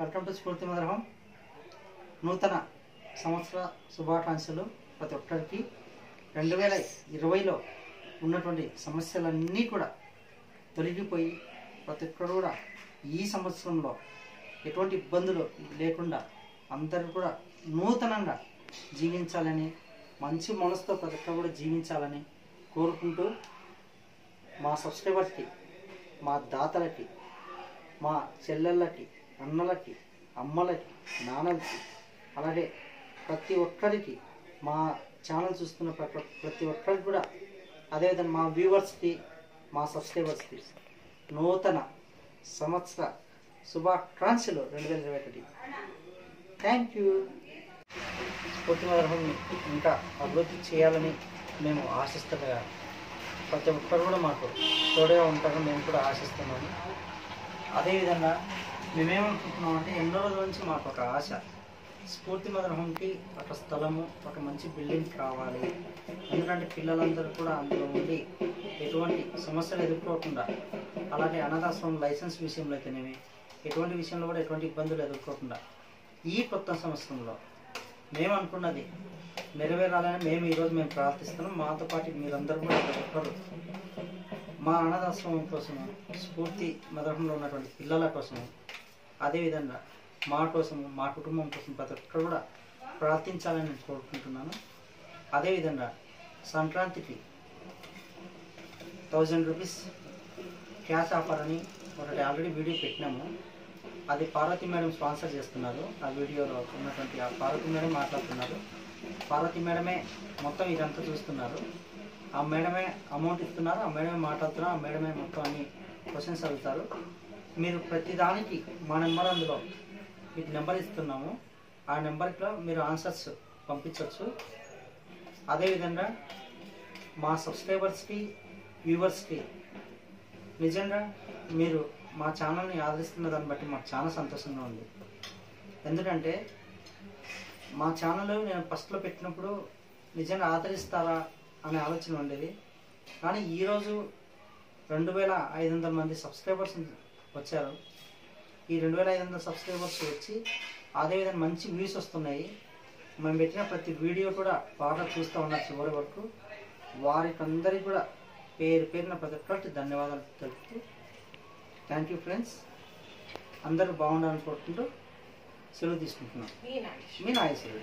Welcome to స్ఫూర్తి మధురహం. నూతన సంవత్సర శుభాకాంక్షలు ప్రతి ఒక్కరికి. రెండు వేల ఇరవైలో ఉన్నటువంటి సమస్యలన్నీ కూడా తొలగిపోయి ప్రతి ఒక్కరు కూడా ఈ సంవత్సరంలో ఎటువంటి ఇబ్బందులు లేకుండా అందరూ కూడా నూతనంగా జీవించాలని మంచి మనసుతో ప్రతి ఒక్కరు కూడా జీవించాలని కోరుకుంటూ మా సబ్స్క్రైబర్స్కి మా దాతలకి మా చెల్లెళ్ళకి అన్నలకి అమ్మలకి నాన్నలకి అలాగే ప్రతి ఒక్కరికి మా ఛానల్ చూస్తున్న ప్రతి ప్రతి ఒక్కరికి కూడా అదేవిధంగా మా వ్యూవర్స్కి మా సబ్స్క్రైబర్స్కి నూతన సంవత్సర శుభాకాంక్షలు రెండు వేల ఇరవై ఒకటి. Thank you. స్ఫూర్తి ఇంకా అభివృద్ధి చేయాలని మేము ఆశిస్తుండగా ప్రతి ఒక్కరు కూడా మాకు తోడుగా ఉంటారని మేము కూడా ఆశిస్తున్నాము. అదేవిధంగా మేమేమనుకుంటున్నాం అంటే ఎన్నో రోజుల నుంచి మాకు ఒక ఆశ. స్ఫూర్తి మదనహంకి ఒక స్థలము ఒక మంచి బిల్డింగ్ కావాలి. ఎందుకంటే పిల్లలందరూ కూడా అందులో ఉండి ఎటువంటి సమస్యలు ఎదుర్కోకుండా అలాగే అనాథాశ్రమం లైసెన్స్ విషయంలో అయితేనేమి ఎటువంటి విషయంలో కూడా ఎటువంటి ఇబ్బందులు ఎదుర్కోకుండా ఈ కొత్త సంవత్సరంలో మేము అనుకున్నది నెరవేరాలని మేము ఈరోజు మేము ప్రార్థిస్తున్నాం. మాతో పాటు మీరందరూ కూడా ఒక్కరు మా అనాథాశ్రమం కోసము స్ఫూర్తి మదర్హంలో ఉన్నటువంటి పిల్లల కోసం అదేవిధంగా మా కోసం మా కుటుంబం కోసం ప్రతి ఒక్కరు కూడా ప్రార్థించాలని నేను కోరుకుంటున్నాను. అదేవిధంగా సంక్రాంతికి థౌజండ్ రూపీస్ క్యాష్ ఆఫర్ అని ఒకటి ఆల్రెడీ వీడియో పెట్టినాము. అది పార్వతి మేడం స్పాన్సర్ చేస్తున్నారు. ఆ వీడియోలో ఉన్నటువంటి ఆ పార్వతి మేడం మాట్లాడుతున్నారు. పార్వతి మేడమే మొత్తం ఇదంతా చూస్తున్నారు. ఆ మేడమే అమౌంట్ ఇస్తున్నారు. ఆ మేడమే మాట్లాడుతున్నారు. ఆ మేడమే మొత్తం అన్ని క్వశ్చన్స్ అడుగుతారు. మీరు ప్రతిదానికి మా నెంబర్ అందులో మీకు నెంబర్ ఇస్తున్నాము. ఆ నెంబర్లో మీరు ఆన్సర్స్ పంపించవచ్చు అదేవిధంగా మా సబ్స్క్రైబర్స్కి వ్యూవర్స్కి నిజంగా మీరు మా ఛానల్ని ఆదరిస్తున్న దాన్ని బట్టి మాకు చాలా సంతోషంగా ఉంది. ఎందుకంటే మా ఛానల్ నేను ఫస్ట్లో పెట్టినప్పుడు నిజంగా ఆదరిస్తారా అనే ఆలోచన ఉండేది. కానీ ఈరోజు రెండు వేల ఐదు వందల మంది సబ్స్క్రైబర్స్ వచ్చారు. ఈ రెండు వేల ఐదు వందల సబ్స్క్రైబర్స్ వచ్చి అదేవిధంగా మంచి వ్యూస్ వస్తున్నాయి. మేము పెట్టిన ప్రతి వీడియో కూడా బాగా చూస్తూ ఉన్నారు చివరి వరకు. వారికి అందరికీ కూడా పేరు పేరున ప్రతి ఒక్కరికి ధన్యవాదాలు తెలుపుతూ థ్యాంక్ యూ ఫ్రెండ్స్ అందరూ బాగుండాలని కోరుకుంటూ సెలవు తీసుకుంటున్నాం. మీ నాగేశ్వరి